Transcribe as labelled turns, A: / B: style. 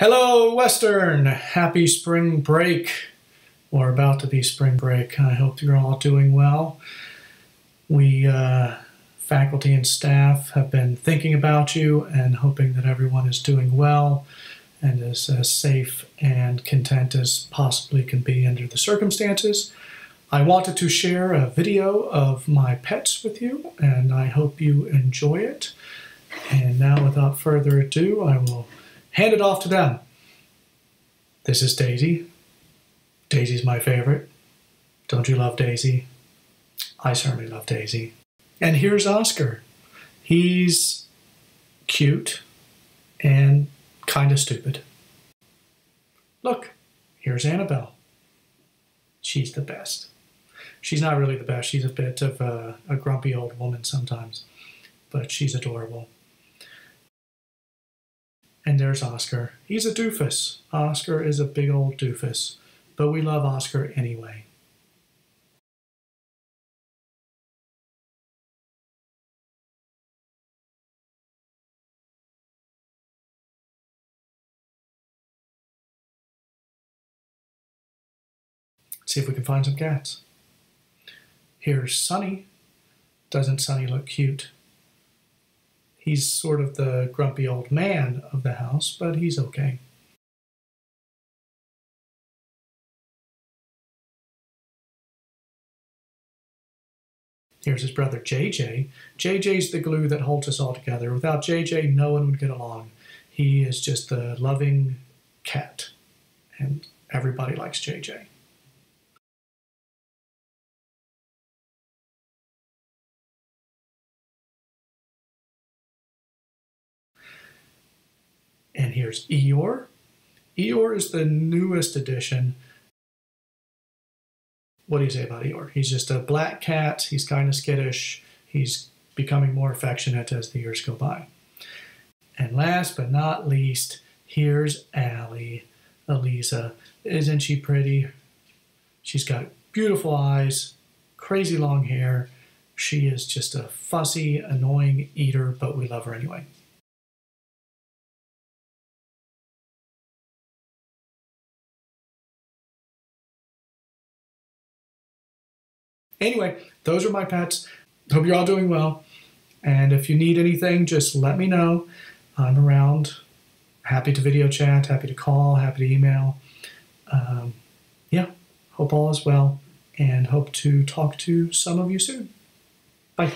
A: Hello, Western! Happy spring break, or about to be spring break. I hope you're all doing well. We, uh, faculty and staff, have been thinking about you and hoping that everyone is doing well and is as safe and content as possibly can be under the circumstances. I wanted to share a video of my pets with you, and I hope you enjoy it. And now, without further ado, I will hand it off to them. This is Daisy. Daisy's my favorite. Don't you love Daisy? I certainly love Daisy. And here's Oscar. He's cute and kind of stupid. Look, here's Annabelle. She's the best. She's not really the best. She's a bit of a, a grumpy old woman sometimes, but she's adorable. And there's Oscar. He's a doofus. Oscar is a big old doofus, but we love Oscar anyway. see if we can find some cats. Here's Sunny. Doesn't Sunny look cute? He's sort of the grumpy old man of the house, but he's okay. Here's his brother JJ. JJ's the glue that holds us all together. Without JJ, no one would get along. He is just a loving cat, and everybody likes JJ. And here's Eeyore. Eeyore is the newest addition. What do you say about Eeyore? He's just a black cat. He's kind of skittish. He's becoming more affectionate as the years go by. And last but not least, here's Allie, Eliza. Isn't she pretty? She's got beautiful eyes, crazy long hair. She is just a fussy, annoying eater, but we love her anyway. Anyway, those are my pets. Hope you're all doing well. And if you need anything, just let me know. I'm around. Happy to video chat, happy to call, happy to email. Um, yeah, hope all is well and hope to talk to some of you soon. Bye.